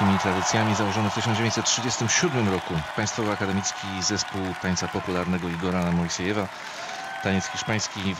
wielkimi tradycjami, założony w 1937 roku. Państwowy Akademicki Zespół Tańca Popularnego Igora Mojsiejewa, taniec hiszpański,